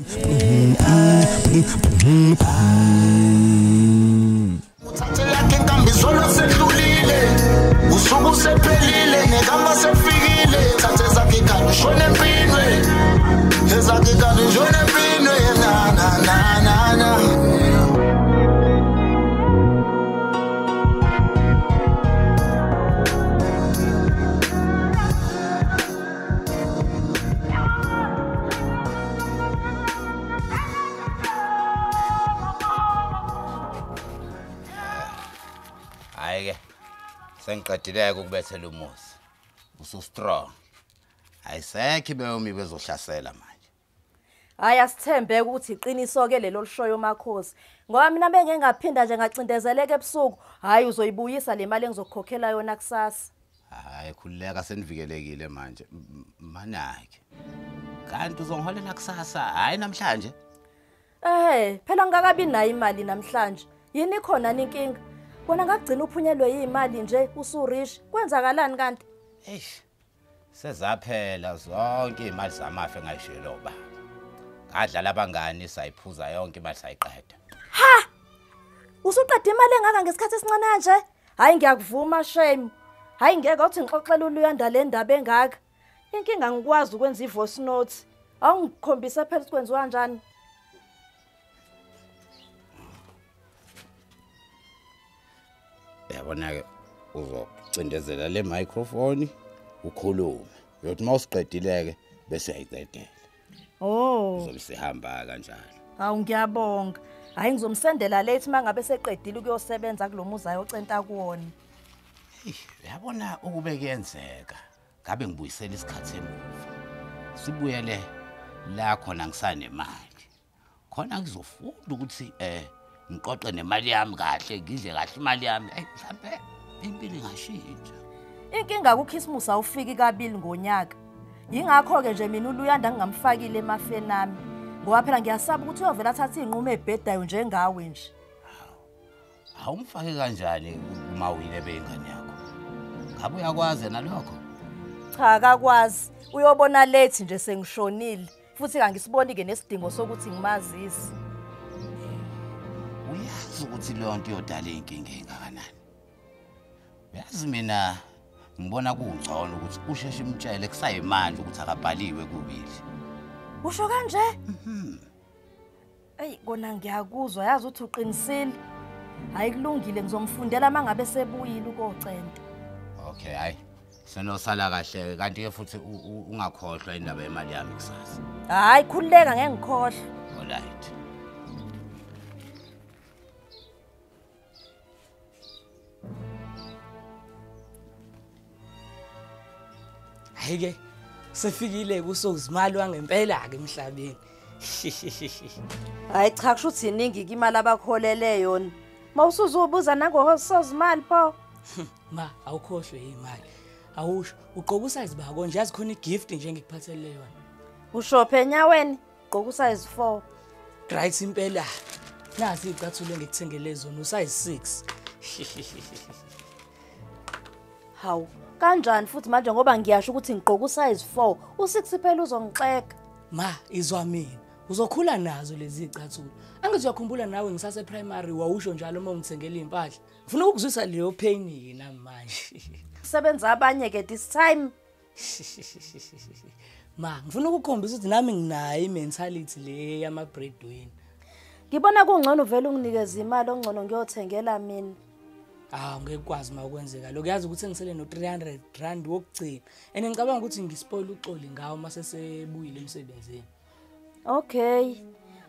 uthathe hayi ke sengiqedileke ukubethela umuzi usu strong ayisekho ibeyomi bezohlasela manje Hayi asithembe ukuthi iqiniso ke lelo lishoyo makhosi. Ngoba mina bengeke ngaphinda nje ngacindezeleka ebusuku, hayi uzoyibuyisa le mali engizokukhokhela yona kusasa. hayi khululeka senivikelekile manje M- m- manake kanti uzongiholela kusasa hayi namhlanje Eh, phela ngakabi nayo imali namhlanje. Yini khona inkinga? Kona ngagcina uphunyelwe yimali nje usurish. Kwenzakalani kanti? eish sezaphela zonke imali zamafa engayishilo ba ngadlala abangani sayiphuza yonke imali sayiqeda Usuqeda imali engaka ngesikhathi esincane kanje? Hayi ngiyakuvuma shame. Hayi ngeke uthi ngixoxela uluyanda le ndaba engaka. Inkinga ngikwazi ukwenza ivoice note. Awungikhombisa phela ukuthi kwenziwa kanjani. Yabona ke uzocindezela le microphone ukhulume uyothi mawusiqedileke bese uyayiqedela Oh. uzobe sihamba kanjalo Hawu ngiyabonga. Hayi ngizomsendela late mangabe seqedile ukuyosebenza kulomuzi ayocenta kuwona. uyabona ukube kuyenzeka ngabe ngibuyisela isikhathi emuva sibuyele la khona ngisanemali khona ngizofunda ukuthi eh ngiqoqe nemali yami kahle ngidle kahle imali yami eh mhlambe impilo ingashintsha Inkinga kuChristmas awufiki kabili ngonyaka. Yingakho ke nje mina uluyanda ngingamfakile emafeni ami. Ngoba phela ngiyasaba ukuthi uyovela athatha izinqumo ezibhedayo njengawe nje. awumfake kanjani umawile bengane yakho ngabe uyakwazi nalokho Cha akakwazi. Uyobona late nje sengishonile. Futhi kangisiboni ke nesidingo sokuthi ngimazise. Uyazi ukuthi leyo nto iyodala inkinga engakanani uyazi mina ngibona kungcono ukuthi usheshe imtshele kusayimanje ukuthi akabhaliwe kubili Usho kanje? Ey kona ngiyakuzwa yazi uthi uqinisile. Hayi kulungile ngizomfundela mangabe sebuyile ukocenta. okay hayi senosala kahle kanti ke futhi u- u- ungakhohlwa indaba yemali yami kusasa Hayi khulileka ngeke ngikhohle. alright hayi ke sefikile kusokuzimali wangempela ke emhlabeni Hayi cha kusho ukuthi iningi ke imali abakholele yona. Mawusuzubuza nangohosozimali pho. ma awukhohlwe imali awusho ugqoka usize bako nje yazi khona igift nje ngikuphathele yona Ushophe enyaweni gqoka usize 4. right impela nazi icathulo engikuthengele zona usize 6 Hawu kanjani futhi manje ngoba ngiyasho ukuthi ngigqoka usize 4. U6 phela uzongixeka. ma izwa mina uzokhula nazo lezi icathulo angithi uyakhumbula nawe ngisase primary wawusho njalo uma ungithengele impahla ngifuna ukuzwisa leyo pain ke nami manje Kusebenza abanye ke this time. ma ngifuna ukukhombisa ukuthi nami nginayo imentality le yama breadwinner Ngibona kungcono vele unginikeze imali ongcono ngiyothengela mina. Ah ngeke kwazi makwenzeka lokho yazi ukuthi ngisele no 300 rand wokugcina and ngicabanga ukuthi ngispoil uxoli ngawo mase sebuyile emsebenzini Okay.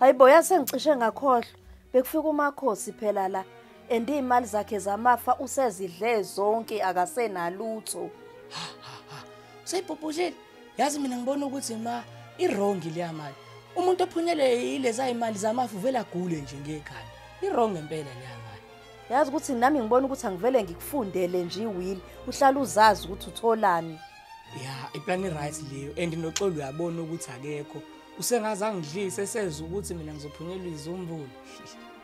Hayibo yasengicishe ngakhohlwa. Bekufika umakhosi phela la. And imali zakhe zamafa usezidle zonke akasenalutho. Seyipoposhele yazi mina ngibona ukuthi ma iwrong le mali umuntu ophunyele yileza imali zamafu vela agule nje ngekhaya iwrong impela le mali Yazi ukuthi nami ngibona ukuthi angivele ngikufundele nje iwili. Uhlala uzazi ukuthi utholani. ya iplan right leyo and noxolo uyabona ukuthi akekho usengaze angidlise seza ukuthi mina ngizophunyelwa izumbulo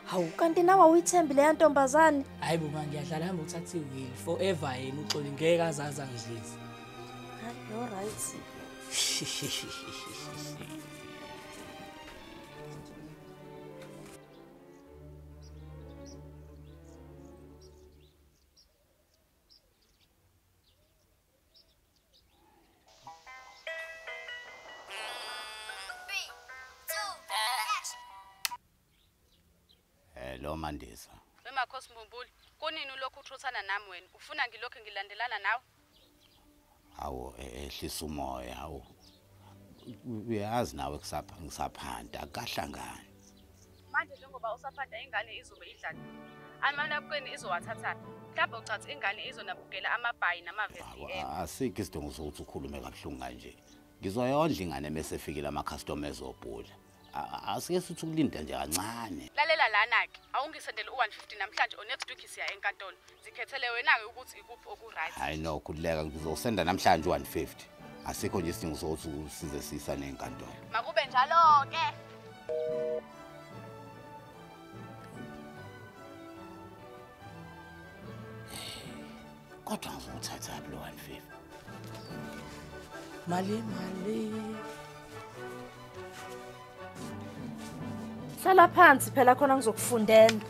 Hawu kanti nawe uyithembi le ntombazane? hayi bo manje ngiyadlala hamba ukuthatha iwheel forever yena uxoli ngeke azazi angidlise Hayi, all right. hello mandisa emakhosi mbumbuli kunini ulokhu uthuthana nami wena? Ufuna ngilokhu ngilandelana nawe? Hawu e- ehlisa umoya hawu. Uyazi nawe kusapha ngisaphanda akahlangani manje njengoba usaphanda ingane izobe idlala amanabukweni izowathatha. Mhlawumbe ucathi ingane izonabukela amabhayi nama-vest Hawu, em asikho isidingo sokuthi ukhulume kabuhlungu kanje. Ngizoyondla ingane mase efikile ama-customer ezobhula asike sithi ukulinda nje kancane. Lalela lana-ke awungisendele u-one fifty namhlanje o next week siya enkantolo. Zikhethele wena-ke ukuthi ikuphi oku-right. Hayi no khululeka ngizosenda namhlanje u-one fifty. Asikho nje isidingo sokuthi size siyisane nenkantolo. Makube njalo-ke. Kodwa ngizowuthatha phi lo one fifty? Mali mali hlala phansi phela khona ngizokufundela.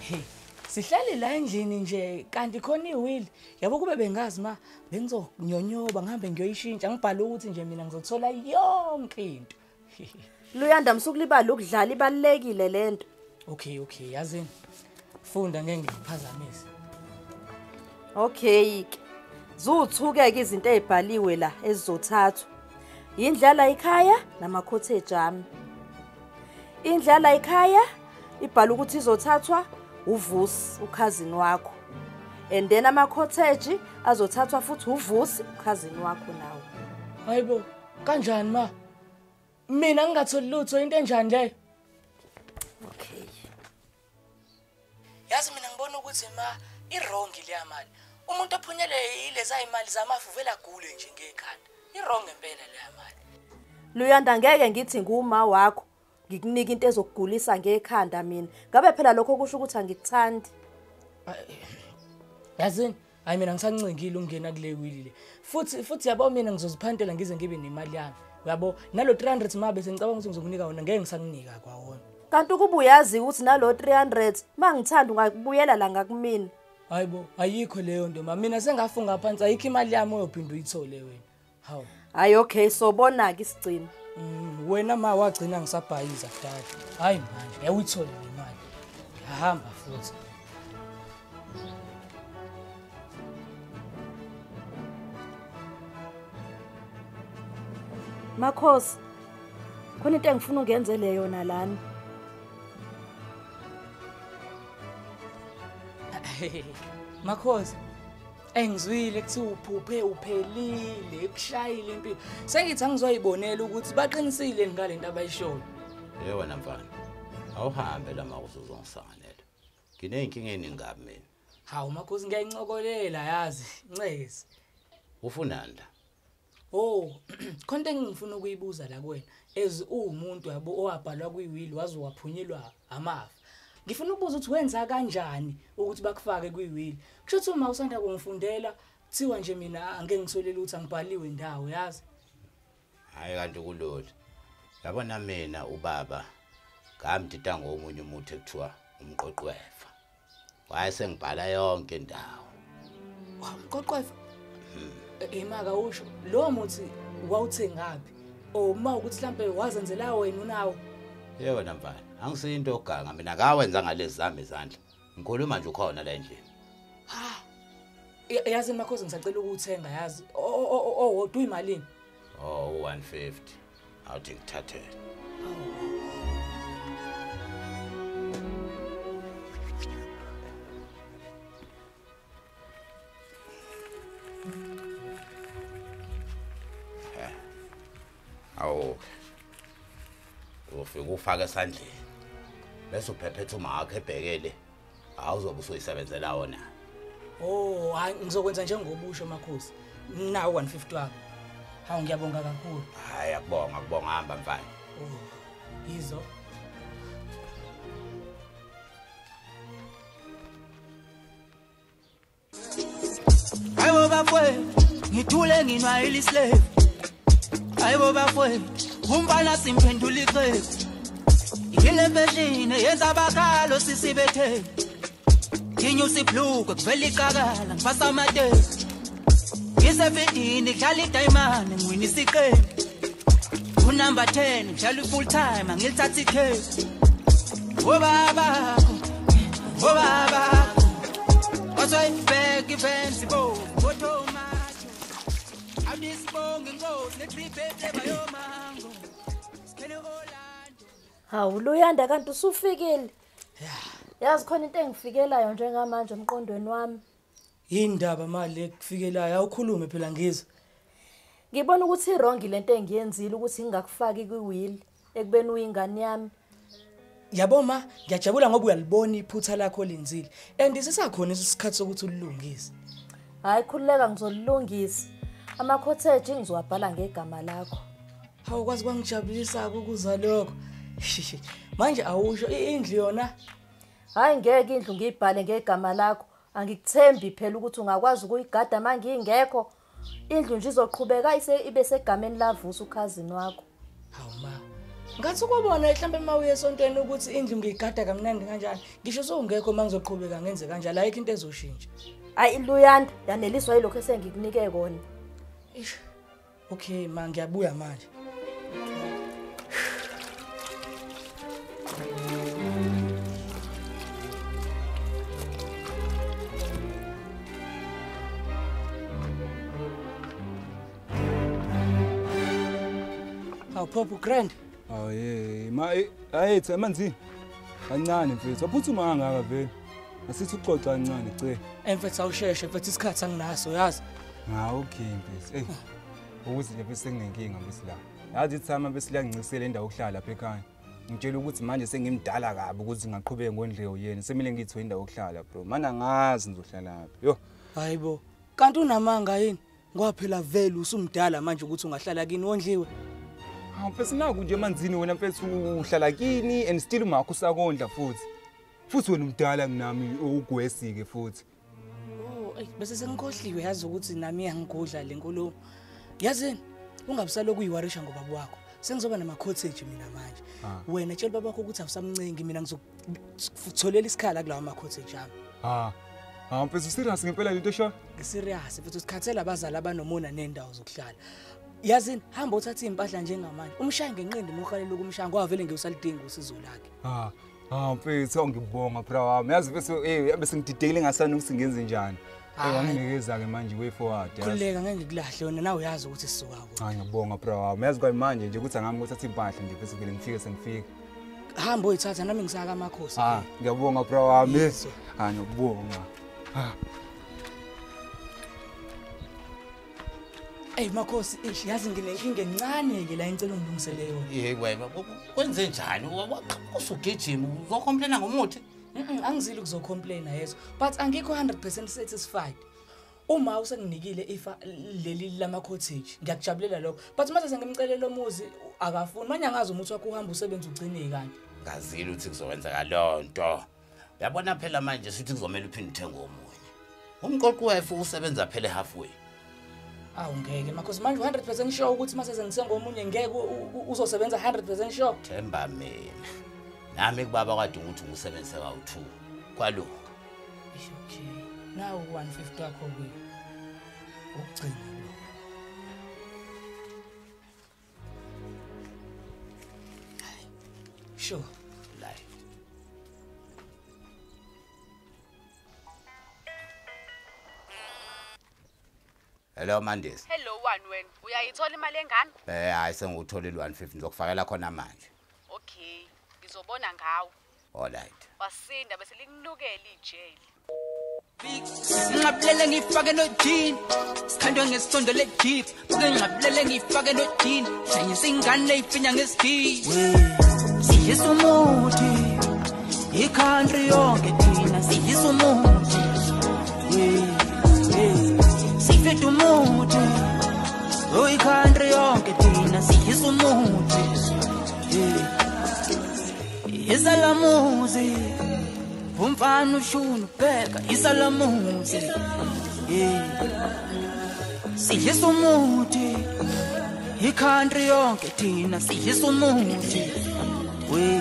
Hey sihlale la endlini nje kanti khona iwili yabo kube bengazi ma bengizonyonyoba ngihambe ngiyoyishintsha ngibhala ukuthi nje mina ngizothola yonke into. Luyanda msukulibala ukudlala ibalulekile lento okay okay yazini funda ngeke ngikuphazamise okay ke. Zuthuke-ke izinto ey'bhaliwe la ezizothathwa. Indlala ekhaya nama-cottage ami indlala ekhaya ibhala ukuthi izothathwa uvusi ukhazini wakho. And then ama-cottage azothathwa futhi uvusi ukhazini wakho nawo hayibo kanjani ma? Mina ngingatholi lutho into enjani leyo okay. Yazi mina ngibona ukuthi ma irongi leya mali umuntu ophunyele yileza imali zamafu vele agule nje ngekhanda. Irongi impela leya mali luyanda ngeke ngithi nguma wakho. Ngikunika into ezokugulisa ngekhanda mina. Ngabe phela lokho kusho ukuthi angikuthandi? Yazini hayi mina ngisancingile ukungena kule wili le. Futhi futhi yabo mina ngizoziphandela ngize ngibe nemali yami. Yabo nalo 300 mabe sengicabanga ukuthi ngizokunika wona ngeke ngisakunika kwawona. Kanti ukuba uyazi ukuthi nalo 300 mangithanda ungakubuyela la ngakumina. Hayibo ayikho leyo nto ma. Mina sengafunga phansi ayikho imali yami oyophinda uyithole wena. Hawu. Hayi okay sobona-ke isigcino. Mm, wena ma wagcina ngisabhayiza kudala. Hayi manje yawuyithole le mali. Ngiyahamba futhi. Makhosi khona into engifuna ungenzele yona lana? Makhosi engizwile kuthiwa uphuphe uphelile ekushayile impilo. Sengithi angizoyibonela ukuthi baqinisile ngale nto abayishoyo ye wena mfana awuhambe lama uzozongisanganela nginey'nkinga eningi kabi mina. Hawu makhosi ngiyayincokolela yazi ncezi ufunani la Oh, khonto engifuna ukuyibuza la kuwena. Ezi uwumuntu yabo owabhalwa kwiwili waze waphunyelwa amafa. Ngifuna ukubuza ukuthi wenza kanjani ukuthi bakufake kwiwili. Kusho ukuthi uma usanda kungifundela kuthiwa nje mina angeke ngisolele ukuthi angibhaliwe indawo yazi. hhayi kanti kulula yabona mina ubaba ngamdida ngomunye umuntu ekuthiwa umqoqwefa wayesengibhala yonke indawo Wamqoqwefa. Emaka usho lo muthi wawuthengaphi? O uma ukuthi mhlambe wazenzela wena unawo. Ye wena mfana angisiyinto yoganga mina ngawenza ngalezi zami izandla. Ngikhuluma nje ukhona la endlini. Ya- Yazi makhosi ngisacela ukuthenga yazi. O o o o uyimalini? oh u-one fifty. Awuthi ngithathele. Eh, awu ufike ufake esandleni bese uphephetha uma wakho ebhekele awuzobe usuyisebenzela wona Oh, hayi ngizokwenza njengobusho makhosi. Nawo 150 wami. Hawu ngiyabonga kakhulu. hhayi akubonga akubonga hamba mfana Oh. Yizo. Hayibo bafowethu, ngithule nginwayile islave. Hayibo bafowethu, umfana simphendula ixeku. Yile mfeshini yenza abakhalo sisibethe. Nginyusa ibhlukwe kuvela iqakala ngifasa amateki. Ngisefidini kudlala idayimane ngwina isiqembu. Unumber 10 ngidlala full time angilithathi ikhefu. obaba obaba wasoyibheka ifensi bo botomato awudisibonge inkosi netrip epleba yomango sikhele olando Hawu luyanda kanti usufikile. Yazi khona into engifikelayo njengamanje emqondweni wami. Yindaba mali ekufikelayo awukhulume phela ngizo. Ngibona ukuthi irongi lento engiyenzile ukuthi ngingakufaki kwiwheel ekubeni uyingane yami. Yabo ma, ngiyajabula ngoba uyalibona iphutha lakho lenzile. And sisakhona isikhathi sokuthi ulungise. Hayi khulileka ngizolilungisa. Ama cottage ngizowabhala ngegama lakho. Awukwazi kwangijabulisa ukuza lokho. Manje awusho i- indlu yona Hayi ngeke indlu ngiyibhale ngegama lakho. Angikuthembi phela ukuthi ungakwazi ukuyigada mangingekho. Indlu nje izoqhubeka ise ibe segameni lavusa ukhazini wakho. Hawu ma. Ngathi ukubona mhlambe mawuye esontweni ukuthi indlu ngiyigada kamnandi kanjani. Ngisho sowungekho mangizoqhubeka ngenze kanjalo ayikho into ezoshintsha. Hayi luyanda yaneliswa yilokho esengikunike kona. Ish. Okay ma ngiyabuya manje. Pop Grand. Hawu ye, ma ayithi amanzi. Kancane mfethu, aphuthuma kangaka vele. Asithi uxoxa kancane cela. Emfethu awusheshe mfethu isikhathi anginaso yazi. Ha okay mfethu. Ey. Ukuthi nje bese kunenkinga bese la. Yazi ithama bese liyangicisela indawo yokuhlala lapha ekhaya. Ngitshela ukuthi manje sengimdala kabi ukuthi ngaqhubeka ngondle uyena. Semile ngithiwe indawo yokuhlala bro. Mana ngazi nizohlala lapha. Yo. Hayibo. Kanti unamanga yini? Ngoba phela vele usumdala manje ukuthi ungahlala kini wondliwe. Hawu mfethu naku nje emanzini wena mfethu uhlala kini and still umakho usakondla futhi. Futhi wena umdala kunami ugwesike futhi. Oh, ey bese sengikhohliwe yazi ukuthi nami iyangigudla lenkulumo. Yazini? Ungabisaloku uyiwarisha ngobaba wakho. Sengizoba nama cottage mina manje. Wena tshela babakho ukuthi awusamncengi mina ngizokutholela isikhala kulawa ama cottage ami. Ha. Ha mfethu serious ngempela lento sho. Ngiserious futhi usikhathela abazali abanomona nendawo zokuhlala. Yazini hamba uthatha impahla njengamanje. Umshaye ngenqindi nokuhalela ukumshaya ngoba vele ngiyosalidinga usizo lakhe. Ha. Ha mfethu ngibonga bra wami. Yazi bese eh yabe sengididekile ngasani ukuthi ngenze njani. Eh wanginikeza ke manje way forward. yazi. Khuleka ngeke ngikulahle wena nawe uyazi ukuthi sisuka kuphi. Hayi ngiyabonga bra wami. Yazi kwa manje nje ukuthi angami ukuthatha impahla nje bese vele ngifike sengifika. Hamba uyithatha nami ngisaka amakhosi. Ha ngiyabonga bra wami. Ha ngiyabonga. Ha. Ey makhosi ish yazi nginenkinga encane ke la engicela ungilungisele yona. Hey wena kwenze njani? Usugijima uzocomplaina ngomuthi? Mhm angizili ukuzocomplaina yezo but angikho 100% satisfied. Uma usenginikile ifa leli lama cottage ngiyakujabulela lokho but mase sengimcelela umuzi akafuni manje angazi umuthi wakho uhamba usebenza ugcine kanti. Ngazile ukuthi kuzokwenzeka lonto. Uyabona phela manje sithi kuzomela uphinde uthenge omunye. Umqoqo wefu usebenza phela halfway. Awu ngeke makhosi manje 100% sure ukuthi mase sengisenga omunye ngeke u- u- uzosebenza 100% sure. Themba mina. Nami kubaba kade ukuthi ngisebenzise kawu2. Kwalo. Ish okay. Nawu 150 wakho ke. Ukugcina lo. Hayi. Sure. Hello Mandisi. hello one wena. Uyayithola imali engane Eh hayi sengutholile 150 ngizokufakela khona manje. okay ngizobona ngawo. Alright. wasinda bese likunukela ijeli ngingabulele ngifake no jean sikhandwe ngesisondo le jeep uke ngingabulele ngifake no jean shanyisa ingane eyifinya ngesidini sidlisa umuthi ikhantri yonke thina sidlisa umuthi sifeda umuthi oyikhantri yonke thina sidlisa umuthi isalamuzi umfana ushuna ubheka isalamuzi sidlisa umuthi ikhantri yonke thina sidlisa umuthi we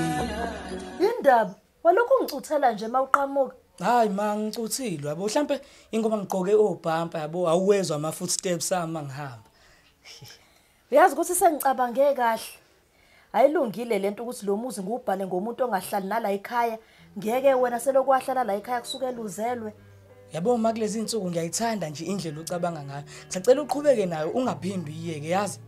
Indaba walokhu ungicuthela nje mawuqhamuka. Hayi ma ngicuthile yabo. Mhlambe ingoba ngigqoke obhampa yabo awuwezwa ama footsteps ami ngihamba. Uyazi ukuthi sengicabange kahle. ayilungile lento ukuthi lo muzi ngiwubhale ngomuntu ongahlali nala ekhaya. Ngeke wena selokhu wahlala la ekhaya kusukela uzelwe yabo uma kulezi insuku ngiyayithanda nje indlela ocabanga ngayo. Ngisacela uqhubeke nayo ungaphindi uyiyeke yazi?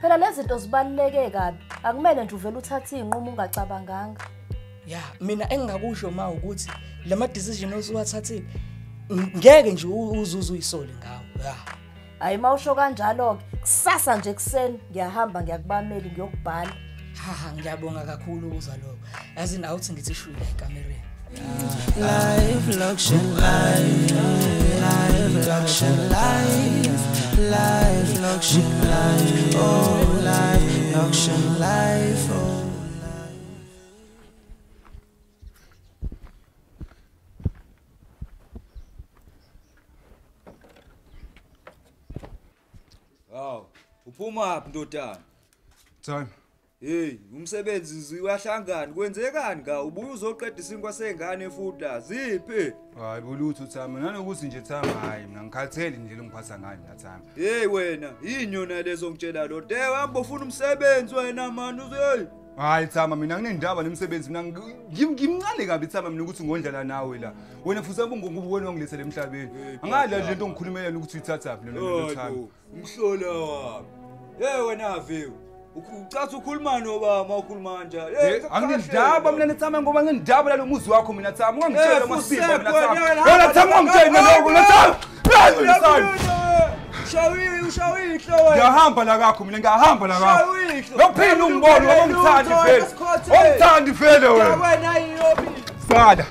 Phela lezi zinto zibaluleke kabi. Akumele nje uvele uthathe iy'nqumo ungacabanganga. Ya mina engingakusho ma ukuthi lama decision osuwathathile ng- ngeke nje u- uzuze uyisole ngawo ya. Hhayi uma usho kanjalo-ke kusasa nje ekuseni ngiyahamba ngiyakubameli ngiyokubhala. Haha ngiyabonga kakhulu ukuzwa lokho. Yazi nawe uthi ngithi shwila ekamereni. Life, luxury life, life, luxury life, life, luxury life, oh, life, luxury life, oh. Hawu, uphuma phi ndodana? Time. Hey, umsebenzi uyahlangana. Kwenzekani ka? Ubuye uzoqeda isinkwa sengane futhi la. Ziphi? Hayi bolutho Thami. Nanokuthi nje Thami hayi mina ngikhathele nje lengiphatha ngani la Thami. Hey wena, inyona lezo ngitshela lo. De hamba ufuna umsebenzi wena man. Hey. Hayi Thama mina nginendaba nemsebenzi mina ngi- ngim- ngimncane kabi Thama mina ukuthi ngondlala nawe la. Wena futhi abungukubo wena ongilethele emhlabeni. Angadla nje into ongikhulumela ukuthi uyithatha phi lo Thami. Hayi, umhlola wami. Hey wena Viu. Ucathi ukhuluma nobaba ukhuluma kanjani? Eh, Anginindaba mina nethama ngoba nginindaba lalo muzi wakho mina Thama. Ungangitshela Eh, masipho mina Fusekwe, Thama. yena, Wena Thama ungangitshela lokho la Thama. Shawi, ushawi ihlo wena. Ngiyahamba la kakho mina ngiyahamba la kakho. Shawi ihlo. Lophinde ungibone ngoba ungithandi vele. Ungithandi vele wena. Wena iyobi. Sada.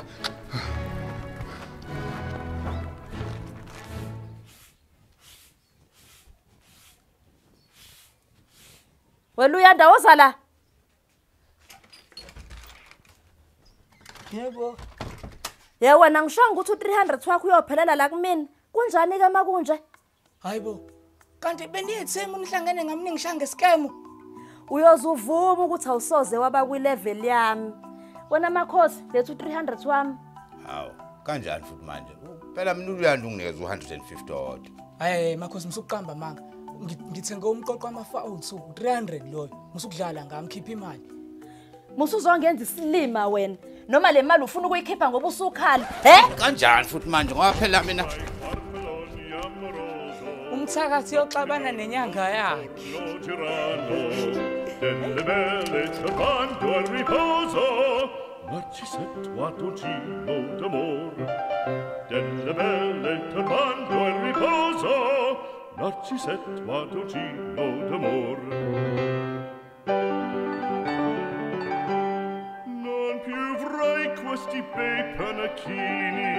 Wena uyanda woza la yebo. Ye wena ngishonga ukuthi u-three hundred wakho uyophelela la kumina. Kunjani-ke ma kunje hayi bo kanti beniyethemu nihlangene ngami ningishange ngesikemu uyoze uvuma ukuthi awusoze waba kwilevel yami. Wena makhosi letha u-three hundred wami. Hawu kanjani futhi manje? Phela mina uluyanda unginikeza u-150 odwa hayi makhosi msukuqamba manga. Ngi- ngithenge umqoqo wamafa owu-two 300 loyo. Musukudlala ngami khipha imali. Musuzongenza isilima wena noma le mali ufuna ukuyikhipha ngoba usukhala he? Kanjani futhi manje? Ngoba phela mina umthakathi yoxabana nenyanga yakhe. Delle belle cercando al riposo narcisetto a tocino d'amor delle belle cercando al riposo narcisetto a tocino d'amor non più avrai questi bei panacchini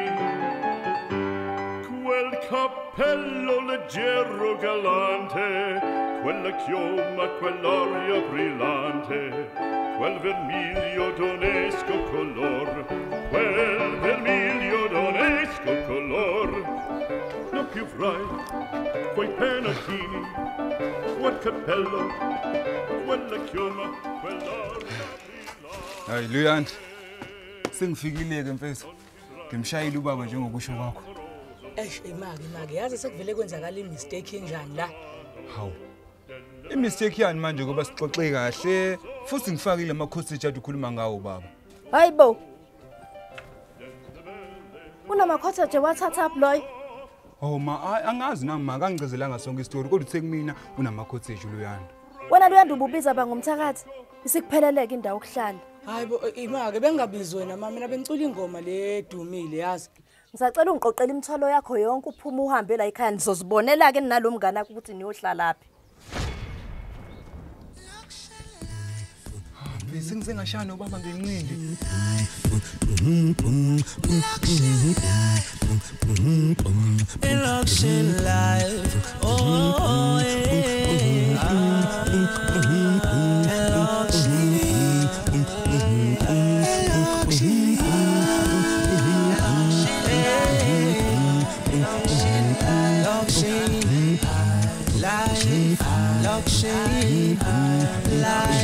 quel cappello leggero galante, quella chioma, quell'orio brillante, quel vermiglio d'onesco color, quel vermiglio. Non più avrai quei penachini, quel cappello, quella chioma, quell'orio brillante. Hayi Luyanda. Sengifikile-ke mfethu. Ngimshayile ubaba njengokusho kwakho. eish imake imake yazi sekuvele kwenzakala imistake enjani la Hawu. Imistake yani manje ngoba sixoxe kahle futhi ngifakile ama-corsage athi ukhuluma ngawo baba. hayi bo unamakhotheje wathathaphi loyo Oh ma a- angazi nami ma kangicezelanga sonke isitori kodwa uthe kumina unama-corsage Luyanda. wena luyanda ububiza bangumthakathi isikupheleleke indawo okuhlala hayi bo imake bengingabizi wena ma mina bengicula ingoma le edumile yazi. Ngisacela ungiqoqela imithwalo yakho yonke uphume uhambe la ekhaya nizozibonela-ke nalo mngane akho ukuthi niyohlalaphi Sengisengashaya nobaba ngencindi. Luxury life, oh, Luxury life, luxury life.